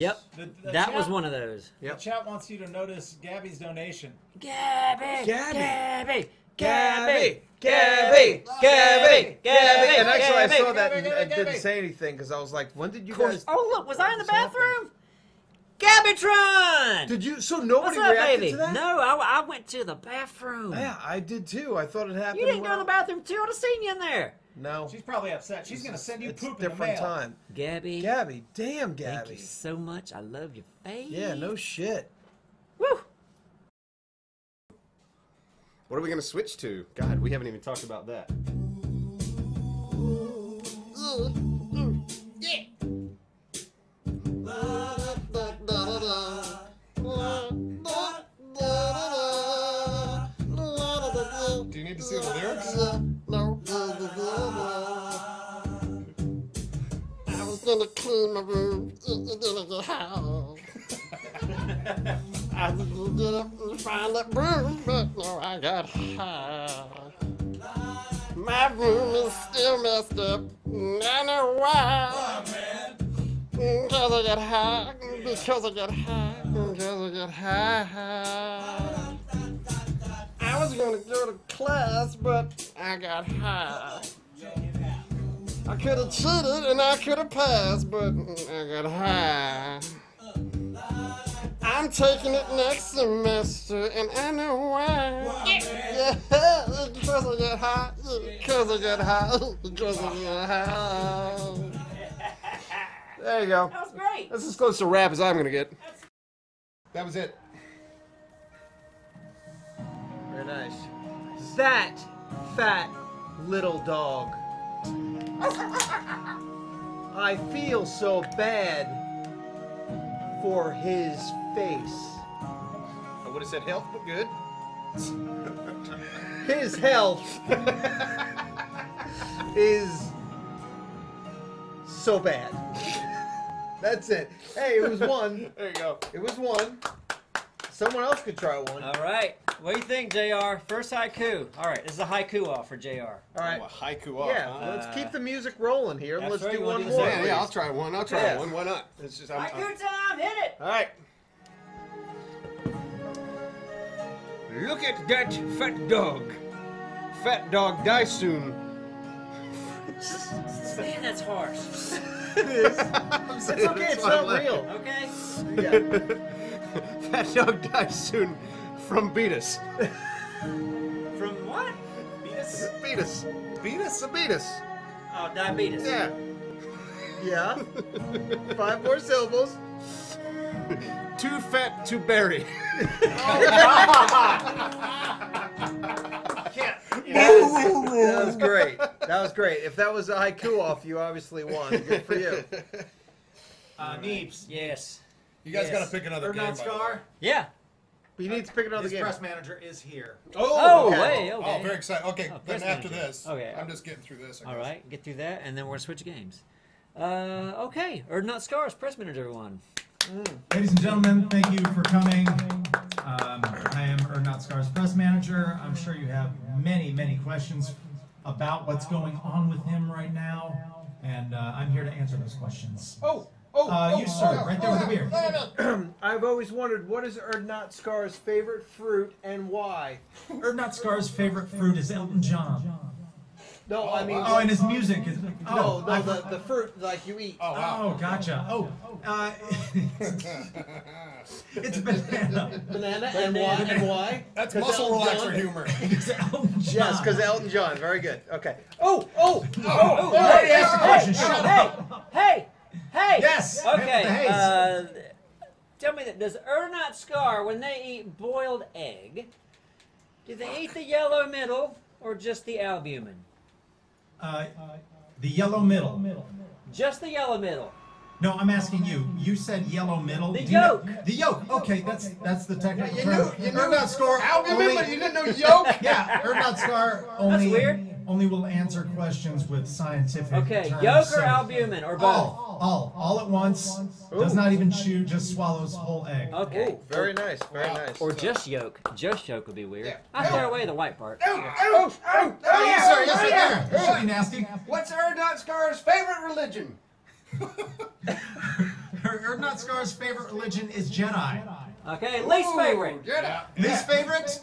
Yep. The, the That chat, was one of those. The chat wants you to notice Gabby's donation. Gabby! Gabby. Gabby! Gabby, Gabby! Gabby, Gabby! Gabby! And actually, I saw that and Gabby, I Gabby, didn't say anything because I was like, when did you Of guys? Oh, look, was I in the bathroom? Gabbytron! Did you? So What's nobody up, reacted baby? to that? No, I, I went to the bathroom. Yeah, I did too. I thought it happened. You didn't go when to the I- bathroom too. I'd have seen you in there. No, She's probably upset. She's gonna send you it's poop a in the different mail. time. Gabby, Gabby, damn Gabby. thank Gabby. you so much. I love your face. Yeah, no shit. Woo! What are we going to switch to? God, we haven't even talked about that. Do you need to see the lyrics? Gonna clean my room. Was gonna get up and find that broom, but no, I got high. My room is still messed up. and I know why. Because I got high. Because I got high. Because I got high. I was gonna go to class, but I got high. I could have cheated and I could have passed, but I got high. I'm taking it next semester, and I know why. Yeah, because I got high. Because I got high. Because I got high. There you go. That was great. That's as close to rap as I'm going to get. That was it. Very nice. That fat little dog. I feel so bad for his face. I would have said health, but good. His health is so bad. That's it. Hey, it was one. There you go. It was one. Someone else could try one. All right. What do you think, Jr.? First haiku. All right, this is a haiku off for Jr. All right. Oh, a haiku off. Yeah, huh? let's keep uh, the music rolling here. Let's right, do one do more. yeah, yeah, I'll try one. I'll try Yeah. one. Why not? It's just, I'm, I'm- Haiku time. Hit it. all right. Look at that fat dog. Fat dog die soon. Man, that's harsh. It's okay. It's not real. Okay. Yeah. Fat dog dies soon from beatus. From what? Beatus? Beatus. Beatus? A beatus. Oh, diabetes. Yeah. Yeah. Five more syllables. Too fat to bury. That was great. That was great. If that was a haiku off, you obviously won. Good for you. Uh, Neebs. Yes. You guys Yes. got to pick another game. Urdnot by the way. Skaar. Yeah. But you need to pick another His game. press manager is here. Oh, okay. wait. Okay. Oh, very excited. Okay, Oh, then press after manager. this, Okay. I'm just getting through this. I All guess. right, get through that, and then we're gonna switch games. Uh, okay, Urdnot Skaars, press manager everyone. Ladies and gentlemen, thank you for coming. Um, I am Urdnot Skaars press manager. I'm sure you have many, many questions about what's going on with him right now, and uh, I'm here to answer those questions. Oh, oh, Uh, oh, you, sir, oh, right there with the beard. I've always wondered what is Urdnot Skaar's favorite fruit and why. Urdnot Skaars' favorite fruit is Elton John. No, I mean. Oh, and his music is. Oh, no, I- the, the fruit like you eat. Oh, wow. Oh, gotcha. Oh, uh, it's banana. Banana and why? And why? That's muscle Elton relaxer John? humor. It's Elton John. Yes, because Elton John. Very good. Okay. Oh, oh, oh, Oh, I already asked the question. hey, Shut hey, up. hey, hey. Yes. Okay. Uh, tell me that does Urdnot Skaar when they eat boiled egg, do they eat the yellow middle or just the albumin? Uh, the yellow middle. Just the yellow middle. No, I'm asking you. You said yellow middle. The Do you know- yolk. the yolk. Okay, that's that's the technical You term. knew, you knew Urdnot Skaar albumin, only- but you didn't know yolk. Yeah, Urdnot Skaar only weird. Only will answer questions with scientific Okay, terms, yolk so- or albumin or both? All, all, all at once. Does not even chew, just swallows whole egg. Okay. oh. Very nice. Very nice. Or just yolk. Just yolk would be weird. Yeah. I throw away the white part. Oh, oh, oh, Oh, yes, sir. Yes, sir. There. That should be nasty. What's Urdnot Skaar's favorite religion? Urdnot Urdnot Skaar's favorite religion is Jedi. Okay, least favorite. Yeah. Least favorite?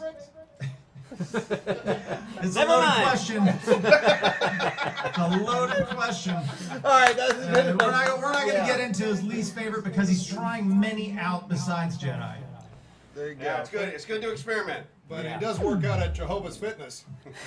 It's a loaded mind. question. it's a loaded question. All right, that's Uh, good. we're not, we're not going to Yeah. get into his least favorite because he's trying many out besides Jedi. There you go. Yeah, it's good. It's good to experiment. But he does work out at Jehovah's Fitness.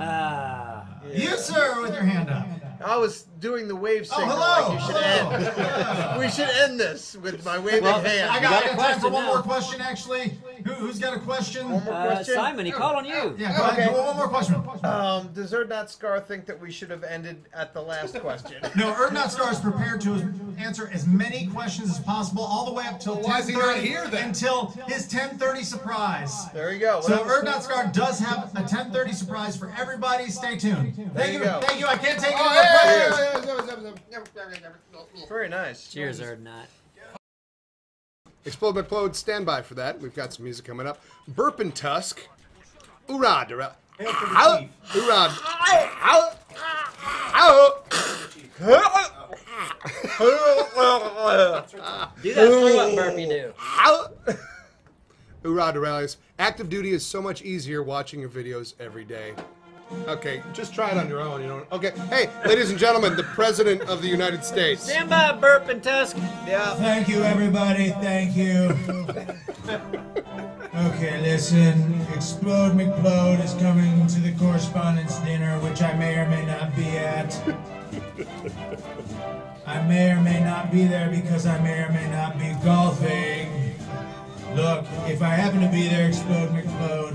Ah. You, sir, with your hand up. I was doing the wave Oh, signal hello. like you should hello. end. hello. We should end this with my waving Well, hand. I got, got I a got time for question one now. more question, actually. Who, who's got a question? One more Uh, question. Simon, he called on you. Yeah, go. Okay. Go, one more question. Um, does Urdnot Skaar think that we should have ended at the last question? No, Urdnot Skaar is prepared to answer as many questions as possible, all the way up till Well, why is he not here, then? Until his 10:30 surprise. There you go. So Well, Urdnot Skaar does have a 10:30 surprise for everybody. Stay tuned. Thank you you. go. Thank you. I can't take Oh, any more hey, questions. Very nice. Cheers, Urdnot. Explode McPlode, stand by for that. We've got some music coming up. Burp and Tusk. Oorah, dera- Ow, Oorah. Ow, ow, Do that throw up burp you do. ow. Oorah, Doraleous. Active duty is so much easier watching your videos every day. Okay, just try it on your own. You know. Okay. Hey, ladies and gentlemen, the President of the United States. Stand by, burp and tusk. Yeah. Thank you, everybody. Thank you. Okay, listen. Explode McPlode is coming to the correspondence dinner, which I may or may not be at. I may or may not be there because I may or may not be golfing. Look, if I happen to be there, Explode McPlode,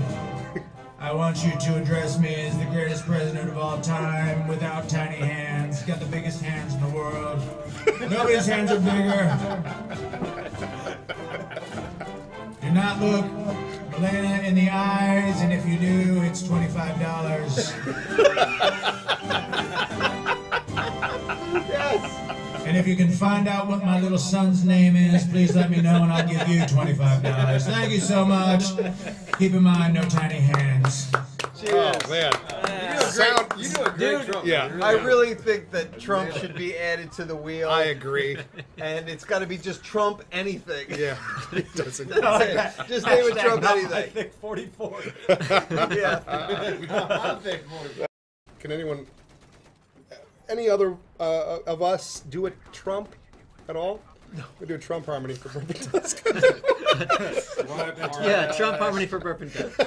I want you to address me as the greatest president of all time without tiny hands. Got the biggest hands in the world. Nobody's hands are bigger. Do not look Melania in the eyes, and if you do, it's $25. And if you can find out what my little son's name is, please let me know and I'll give you $25. Thank you so much. Keep in mind, no tiny hands. Oh man. Sound. You do a great Trump. Yeah, I really think that Trump should be added to the wheel. I agree. and it's got to be just Trump anything. Yeah, it doesn't. That's it. Just name it Trump I anything. think 44. Yeah. I think 44. Can anyone, any other uh, of us, do a Trump at all? No. We do a Trump harmony for Bourbon Tusk. Yeah, Trump harmony for burp and tusk.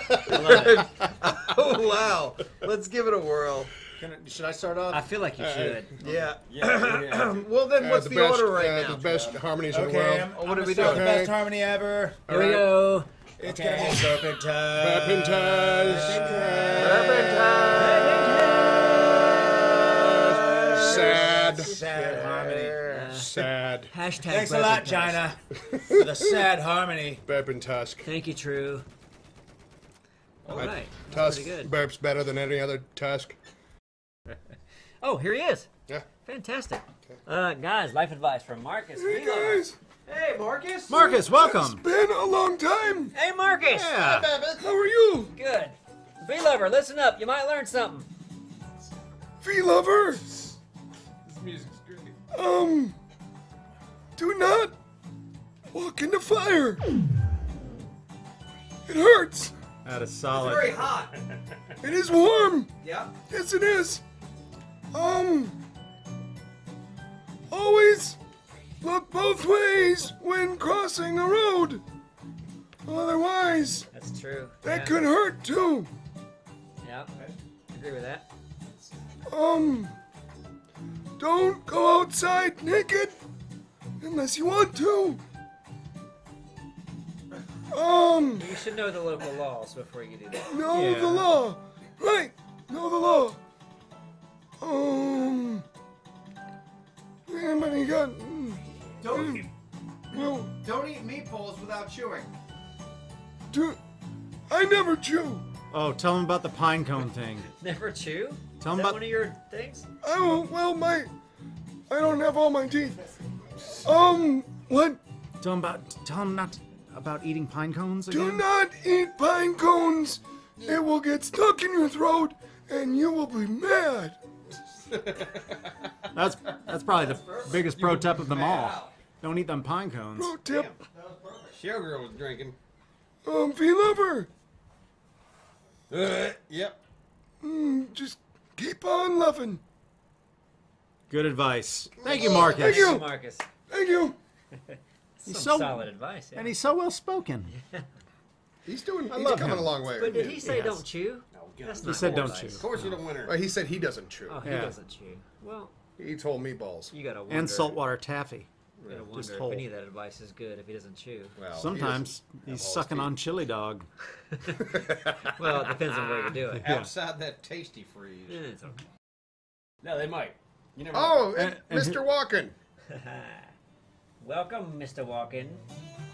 oh wow. Let's give it a whirl. Can I, should I start off? I feel like you should. Yeah. yeah. well then, what's Uh, the, best, order right uh, now? The best harmonies in the Okay, world. I'm, Oh, I'm what are gonna we start with doing? the best harmony ever. Here we go. It's gonna be Serpent Tusk. Bourbon Sad. Sad harmony. Sad. Hashtag. Thanks a lot. China, for the sad harmony. Bourbon Tusk. Thank you, True. All Uh, right. Tusk. Good. Burp's better than any other Tusk. Oh, here he is. Yeah. Fantastic. Uh, guys, life advice from Marcus. Hey Wheeler. guys, Hey, Marcus. Marcus, welcome. been a long time. Hey, Marcus. Yeah. Hi, How are you, Good. V lover, listen up. You might learn something. V lover? Um, do not walk into fire. It hurts. That is solid. It's Very hot. It is warm. Yeah. Yes, it is. Um, always look both ways when crossing a road. Otherwise, That's true. that yeah. could hurt too. Yeah. Agree with that. Um, don't go outside naked unless you want to. Um, You should know the local laws before you do that. know Yeah. the law. Right, know the law. Um, anybody got. Don't eat, Well, don't eat meatballs without chewing. do, I never chew. Oh, tell him about the pine cone thing. Never chew? Tell Is him that about. one of your things? I don't, well, my. I don't have all my teeth. Um, what? Tell him about. Tell him not about eating pine cones Do not eat pine cones. It will get stuck in your throat and you will be mad. That's that's probably the biggest pro tip of them all. Don't eat them pine cones. Pro tip. Damn, Showgirl was drinking. Um, V-Lover. Uh, yep. Just keep on loving. Good advice. Thank you, Marcus. Thank you. Marcus. Thank you. He's Some so solid advice. Yeah. and he's so well spoken. He's doing. I he's love coming him. a long way. but did he say Yes. don't chew? That's He not said don't advice. Of course you don't win her. Uh, he said he doesn't chew. Oh, he Yeah. doesn't chew. Well, He told me balls. you gotta wonder. And saltwater taffy. You gotta Just wonder whole. if any of that advice is good if he doesn't chew. Well, Sometimes doesn't he's sucking on chili dog. Well, it depends on where you do it. Outside that tasty freeze. It's okay. No, they might. You never. Oh, And- and and Mr. Walken, Welcome, Mr. Walken.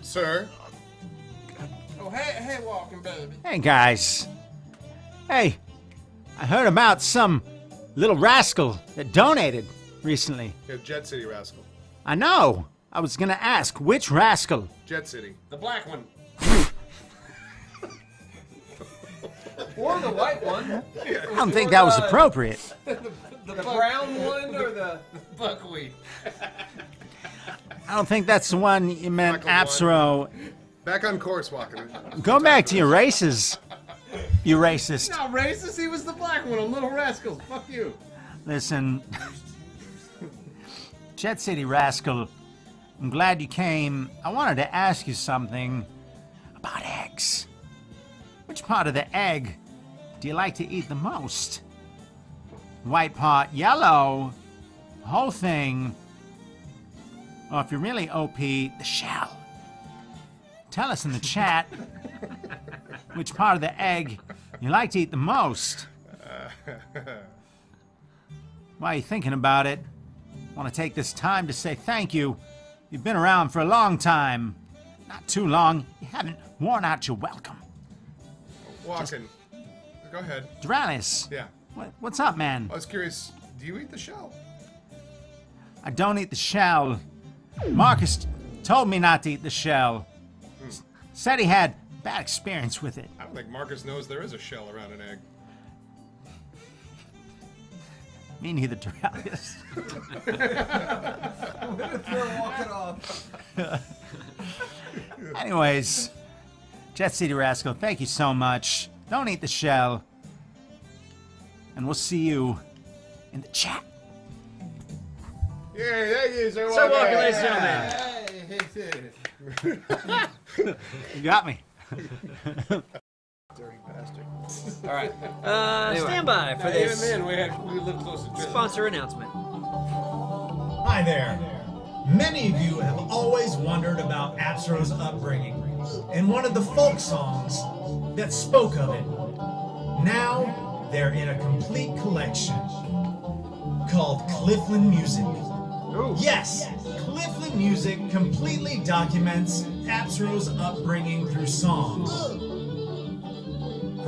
sir. Oh, hey, hey, walking baby. Hey guys. Hey, I heard about some little rascal that donated recently. Yeah, Jet City Rascal. I know. I was gonna ask which rascal. Jet City. The black one. Or the white one. I don't think that was appropriate. The brown one or the. Buckwheat. I don't think that's the one you meant, Michael Appsro. Back on course, Walken. Go back to your races. You racist. Not racist. He was the black one on Little Rascals. Fuck you. Listen, Jet City Rascal, I'm glad you came. I wanted to ask you something about eggs. Which part of the egg do you like to eat the most? White part, yellow, whole thing, or if you're really OP, the shell. Tell us in the chat which part of the egg you like to eat the most. While you're thinking about it, want to take this time to say thank you. You've been around for a long time. Not too long. You haven't worn out your welcome. Walken. Go ahead. Doraleous, Yeah. what, what's up, man? I was curious. Do you eat the shell? I don't eat the shell. Marcus told me not to eat the shell. Hmm. S- Said he had bad experience with it. I don't think Marcus knows there is a shell around an egg. Me neither, Doraleous. Walking off. Anyways, Jet City Rascal, thank you so much. Don't eat the shell. And we'll see you in the chat. Yay, thank you, sir. So, Walken. welcome, ladies and gentlemen. You got me. Dirty bastard. All right. Uh, stand by for Even this then, we had we lived close to Tristan. sponsor announcement. Hi there. Many of you have always wondered about Appsro's upbringing and wanted the folk songs that spoke of it. Now they're in a complete collection called Clifton Music. Yes, Clifton Music completely documents Appsro's upbringing through song.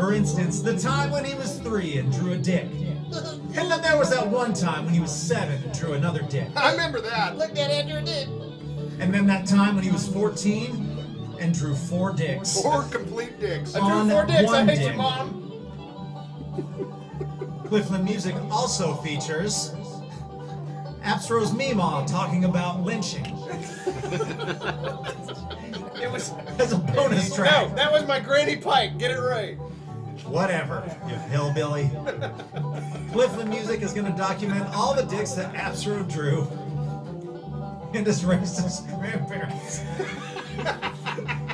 For instance, the time when he was three and drew a dick. And then there was that one time when he was seven and drew another dick. I remember that. Look at Andrew did. And then that time when he was 14 and drew four dicks. Four complete dicks. on Four dicks. I hate dick. you, mom. Clifton Music also features Appsro's Meemaw talking about lynching It was as a bonus track. no, track. that was my Granny Pike. Get it right. Whatever, you hillbilly. Clifton Music is going to document all the dicks that Appsro drew and his racist grandparents.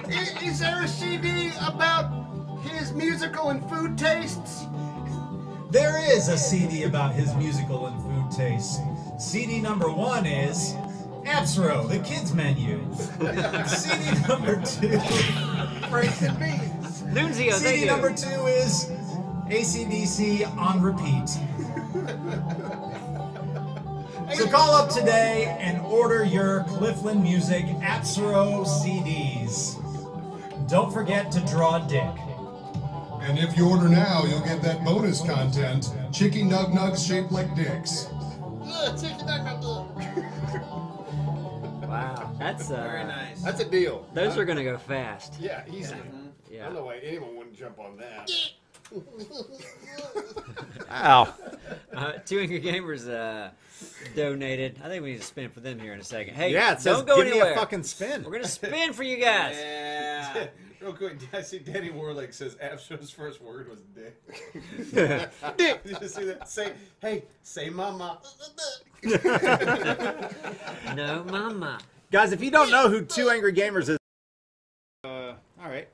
Is, is there a CD about his musical and food tastes? There is a CD about his musical and food tastes. CD number one is Appsro, the kids menu. CD number two, Franks and beans. Nunzio, thank CD you. number two is ACDC on repeat. So call up today and order your Clifton Music Appsro CDs. Don't forget to draw a dick. And if you order now, you'll get that bonus content: chicky nug nugs shaped like dicks. Yeah, chicken nugget. Wow, that's uh, Very nice. That's a deal. Those are gonna go fast. Yeah, easily. I don't know why anyone wouldn't jump on that. Ow. Uh, Two Angry Gamers uh, donated. I think we need to spin for them here in a second. Hey, Yeah, it says don't go give anywhere. me a fucking spin. We're gonna spin for you guys. Yeah. Real quick, I see Danny Warlick says Appsro's first word was dick. Dick. Did you see that? Say, hey, say mama. No, mama. Guys, if you don't know who Two Angry Gamers is, uh, all right.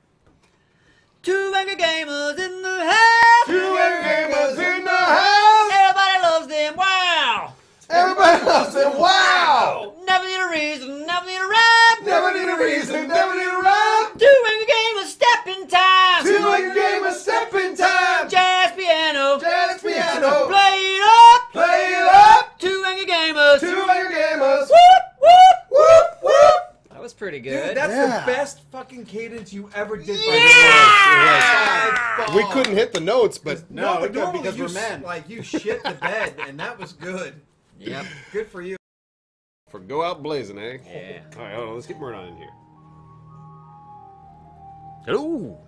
Two Angry Gamers in the house. Two angry gamers in the house. Everybody loves them. Wow. Everybody loves them. Wow. Never need a reason. Never need a rhyme. Never need a reason. Never need a rhyme. Two Angry Gamers step in time. Two angry gamers step in time. Jazz piano. Jazz piano. Play it up. Play it up. Two Angry Gamers. Two angry gamers. Whoop whoop. Whoop whoop. That was pretty good. Dude, that's Yeah. the best fucking cadence you ever did. Yeah! By We couldn't hit the notes, but No, but but normally because you we're s- men. Like you shit the bed, and that was good. Yep. Good for you. for go out blazing, eh? Yeah. All right, hold on. Let's get Mirdon in here. Hello.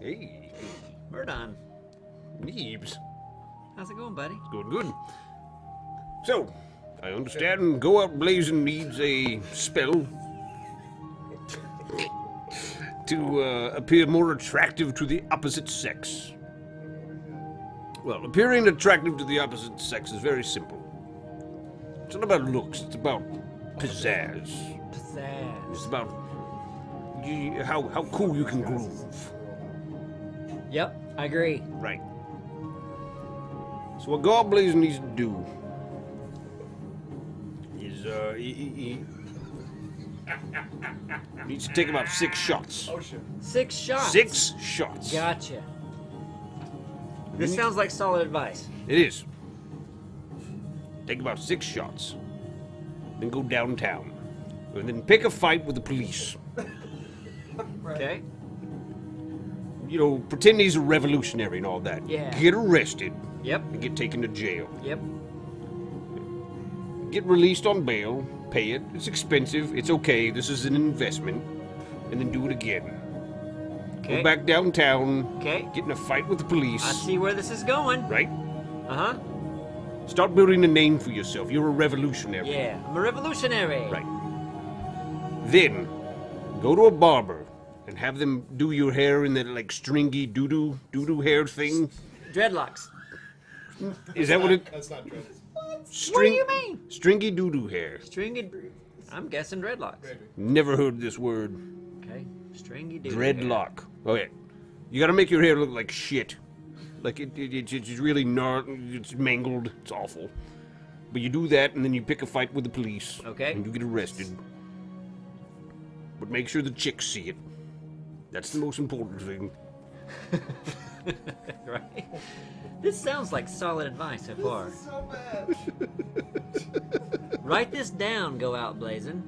Hey. Mirdon. Neebs. How's it going, buddy? Good, good. So, I understand Go Out Blazing needs a spell to uh, appear more attractive to the opposite sex. Well, appearing attractive to the opposite sex is very simple. It's not about looks, it's about pizzazz. Pizzazz. It's about you, how, how cool you can groove. Yep, I agree. Right. So what God Blazing needs to do is uh he, he needs to take about six shots. Six shots. Six shots. Gotcha. This mm. sounds like solid advice. It is. Take about six shots. Then go downtown. And then pick a fight with the police. Okay. You know, pretend he's a revolutionary and all that. Yeah. Get arrested Yep. and get taken to jail. Yep. Get released on bail, pay it. It's expensive. It's okay. This is an investment. And then do it again. Okay. Go back downtown, Okay. get in a fight with the police. I see where this is going. Right? Uh huh. Start building a name for yourself. You're a revolutionary. Yeah. I'm a revolutionary. Right. Then, go to a barber and have them do your hair in that like stringy doo doo doo doo hair thing. Dreadlocks. Is that what it? That's not true. String, you mean? Stringy doo doo hair. Stringy. I'm guessing dreadlocks. Never heard this word. Okay. Stringy dude. Dreadlock. Okay. You gotta make your hair look like shit. Like it, it, it's- it's really not. It's mangled. It's awful. But you do that, and then you pick a fight with the police. Okay. And you get arrested. But make sure the chicks see it. That's the most important thing. right? This sounds like solid advice so far. So bad. Write this down, go out blazing.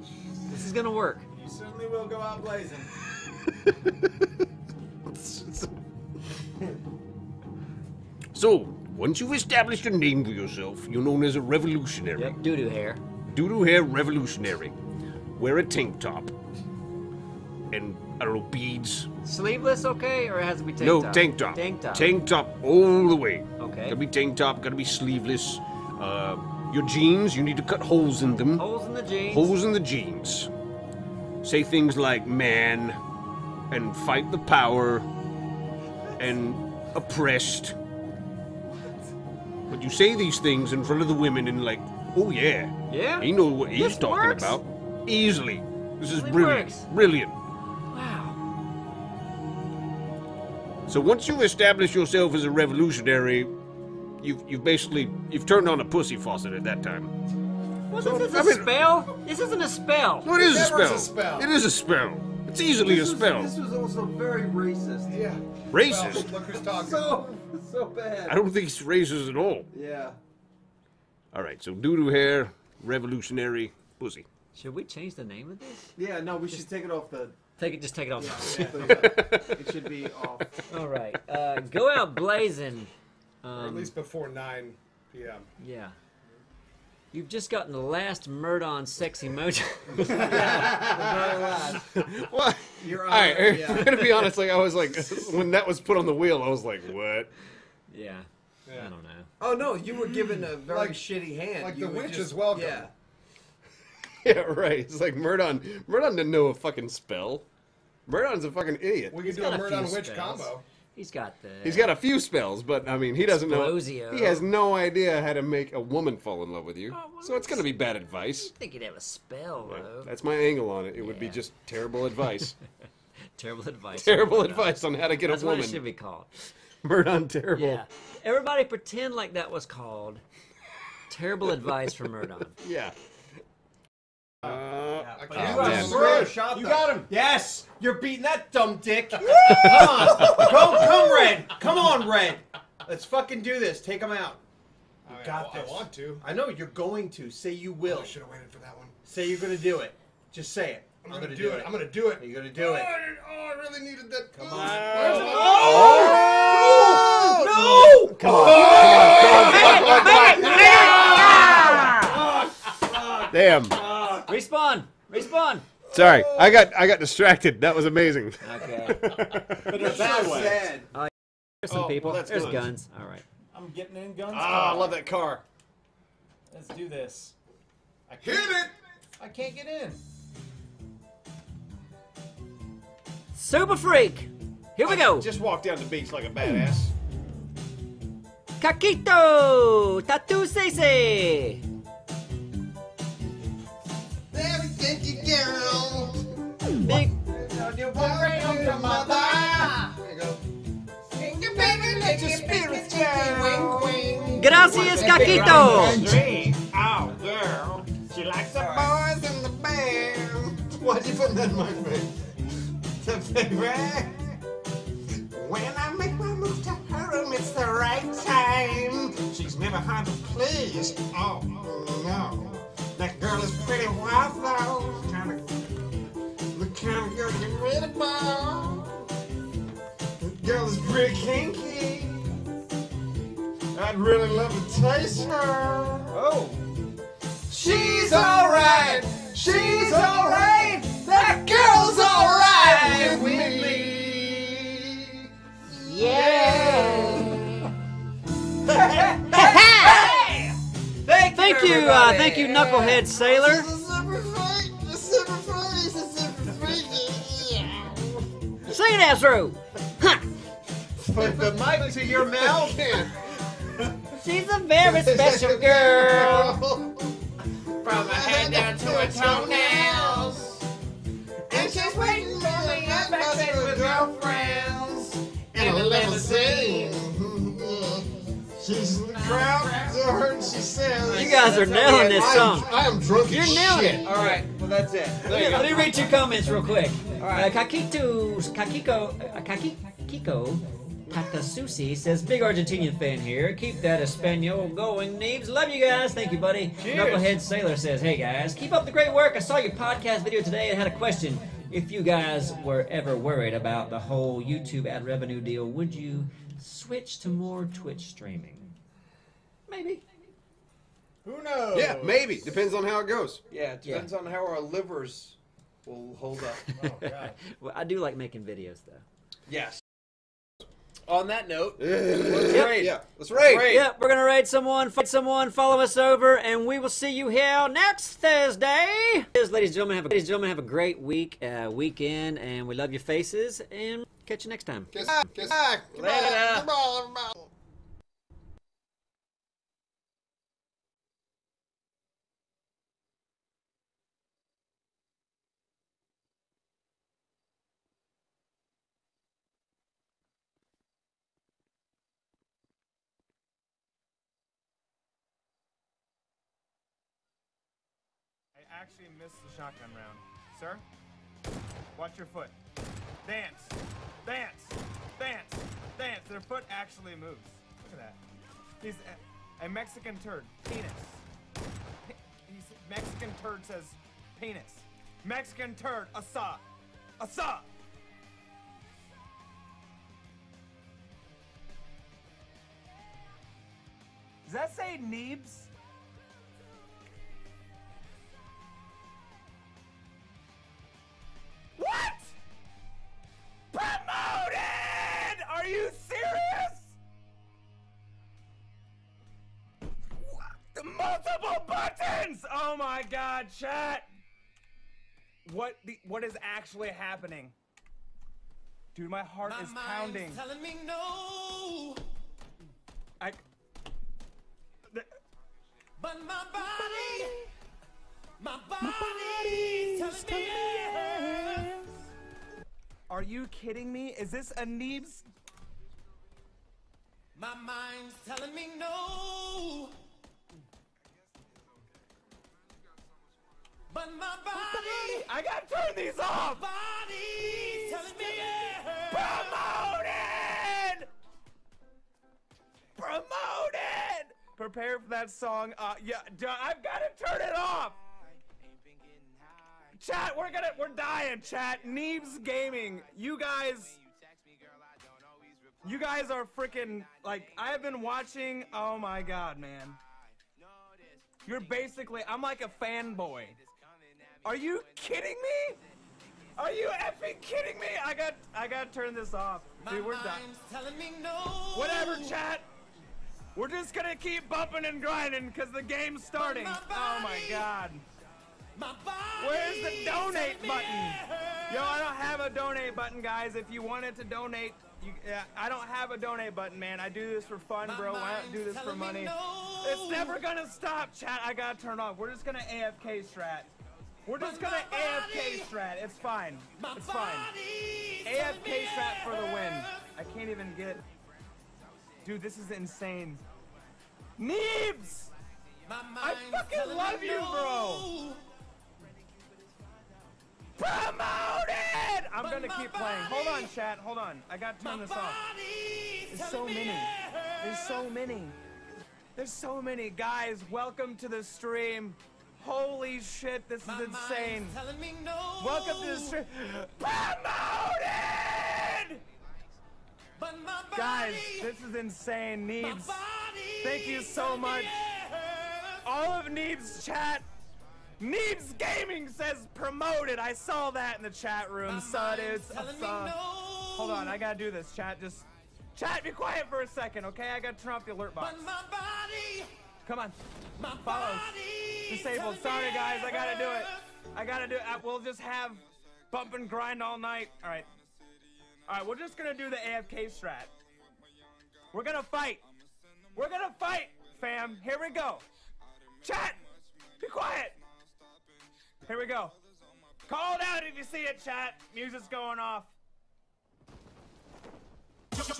This is gonna work. You certainly will go out blazing. So, once you've established a name for yourself, you're known as a revolutionary. Yep. Doo doo hair. Doodoo hair revolutionary. Wear a tank top. And, I don't know, beads. Sleeveless, okay, or it has to be tank no, top? tank top. Tank top. Tank top all the way. Okay. Gotta be tank top, gotta be sleeveless. Uh, your jeans, you need to cut holes in them. Holes in the jeans. Holes in the jeans. Say things like man and fight the power and oppressed. But you say these things in front of the women and like, oh yeah, Yeah. he knows what he's This talking works. about. Easily. This is Easily brilliant. works. Brilliant. So once you've established yourself as a revolutionary, you've you've basically you've turned on a pussy faucet at that time. Wasn't So, this I a mean- spell? This isn't a spell. No, it is a spell. a spell. It is a spell. It's easily This a was- spell. This was also very racist. Yeah. Racist. Look who's talking. So so bad. I don't think it's racist at all. Yeah. All right, so doo-doo hair, revolutionary, pussy. Should we change the name of this? Yeah. No, we should take it off the. Take it. Just take it off. it should be off. All right. Uh, go out blazing. Or Um, at least before 9 p.m. yeah. You've just gotten the last Mirdon sexy mojo. What? Your All right, honor, yeah. I'm gonna be honest. Like I was like, when that was put on the wheel, I was like, what? yeah. I don't know. Oh no, you were given a very Like- shitty hand. like You the witch just- is welcome. Yeah. Yeah, right. It's like Mirdon. Mirdon didn't know a fucking spell. Mirdon's a fucking idiot. We could do got a a Murder few Witch spells. combo. He's got the. He's got a few spells, but I mean, he doesn't know. Explosio. He has no idea how to make a woman fall in love with you. Oh, well, so it's gonna be bad advice. I think he'd have a spell though. That's my angle on it. It would be Yeah. just terrible advice. Terrible advice. terrible Mirdon. advice on how to get That's a what woman. it should be called. Mirdon terrible. Yeah. Everybody pretend like that was called terrible advice from Mirdon. Yeah. Uh, I You can't got him. Shot, You got him. Yes, you're beating that dumb dick. come on, come, come, Red. Come on, Red. Let's fucking do this. Take him out. You I- got I this. want to. I know you're going to. Say you will. I should have waited for that one. Say you're gonna do it. Just say it. I'm, gonna, do it. I'm gonna do it. You're gonna do it. Oh, I, oh, I really needed that. Come on. Oh! No! Come on. Damn. Respawn! Respawn! Sorry, I got I got distracted. That was amazing. Okay. But in a bad way. sad. There's some Oh, people. well, There's guns. guns. All right. I'm getting in guns. Ah, I love that car. Let's do this. I Hit can't, it! I can't get in. Super Freak! Here we go! Just walk down the beach like a badass. Kakito! Tattoo Sese! Gracias, Kakito! Oh, girl. She likes the boys in the band. Why'd you put that in my face? The baby. When I make my move to her room, it's the right time. She's never hard to please. Oh, no. That girl is pretty wild, though. Kind of, the kind of girl you read about. The girl is pretty kinky. I'd really love to taste her. Oh. She's alright. She's alright. That girl's alright with me. Yeah! Thank, Thank you, uh, thank you, Knucklehead Sailor. Say it, Astro! Huh. Put the mic to your mouth. She's a very special girl. From her head down to her toenails. And she's waiting for me at backstage with girlfriends. In a limousine. She's in the crowd. I heard she says. You guys are nailing this I am, song. I am drunk as You're nailing shit. it. All right. That's it. Let me, let me read your comments real quick. All right. Uh, Kakito, Kakiko, uh, Kaki, Kiko Patasusi says, Big Argentinian fan here. Keep that Espanol going, Neebs. Love you guys. Thank you, buddy. Cheers. Knucklehead Sailor says, Hey guys, keep up the great work. I saw your podcast video today and had a question. If you guys were ever worried about the whole YouTube ad revenue deal, would you switch to more Twitch streaming? Maybe. Who knows? Yeah, maybe. Depends on how it goes. Yeah, it depends on how our livers will hold up. Oh, God. Well, I do like making videos, though. yes. On that note, Let's raid. Yeah, let's raid. raid. Yep, we're gonna raid someone, fight someone, follow us over, and we will see you here next Thursday. Ladies and gentlemen. Have a, ladies and gentlemen, have a great week, uh, weekend, and we love your faces. And catch you next time. Kiss, kiss. Later. Goodbye, everybody. I actually missed the shotgun round. Sir, watch your foot. Dance, dance, dance, dance. Their foot actually moves. Look at that. He's a, a Mexican turd. Penis. Pe- He's Mexican turd says penis. Mexican turd. Asa. Asa. Does that say Neebs? Buttons! Oh my god, chat! What the what is actually happening? Dude, my heart My is mind's pounding. telling me no, I but my body, my body's telling me yes. Are you kidding me? Is this a Neebs? My mind's telling me no, but my body, I gotta turn these off! body's telling me. Promoted! Promoted! Prepare for that song. Uh, yeah, duh, I've gotta turn it off! Chat, we're gonna, we're dying, chat. Neebs Gaming, you guys, you guys are freaking, like, I have been watching, oh my god, man. You're basically, I'm like a fanboy. Are you kidding me? Are you effing kidding me? I got, I gotta turn this off. Dude, we're done. mind's telling me no. Whatever, chat. We're just gonna keep bumping and grinding because the game's starting. my Oh my god. My body. Where's the donate button? Yo, I don't have a donate button, guys. If you wanted to donate, you, yeah, I don't have a donate button, man. I do this for fun, My bro. I don't do this for money. no. It's never gonna stop, chat. I gotta turn off. We're just gonna AFK strat. We're just But gonna AFK strat. It's fine. It's fine. body's telling me AFK strat for the win. I can't even get. Dude, this is insane. Neebs! I fucking love you, no. bro. Promoted! I'm But gonna keep playing. Hold on, chat. Hold on. I gotta turn this off. There's so many. There's so many. There's so many. Guys, welcome to the stream. Holy shit, this My is insane. telling me no. Welcome to the stream. Promoted! Body, Guys, this is insane. my Neebs. Thank you so much. All of Neebs chat. Neebs Gaming says promoted. I saw that in the chat room. My Saw it. mind's I telling me saw- no. Hold on, I gotta do this, chat. Just chat, be quiet for a second, okay? I gotta turn off the alert box. Come on. my Follows. Disabled. Sorry, guys. I gotta do it. I gotta do it. Uh, We'll just have bump and grind all night. All right. All right. We're just gonna do the AFK strat. We're gonna fight. We're gonna fight, fam. Here we go. Chat. Be quiet. Here we go. Call it out if you see it, chat. Music's going off. Is it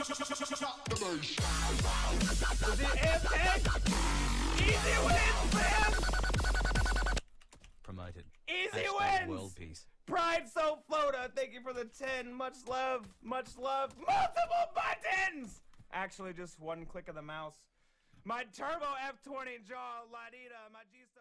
AFK? Easy wins, fam. Promoted. Easy Hashtag wins! World peace. Pride So Floda, thank you for the 10. Much love, much love. Multiple buttons! Actually, just one click of the mouse. My Turbo F20 jaw, Ladita, White Moon.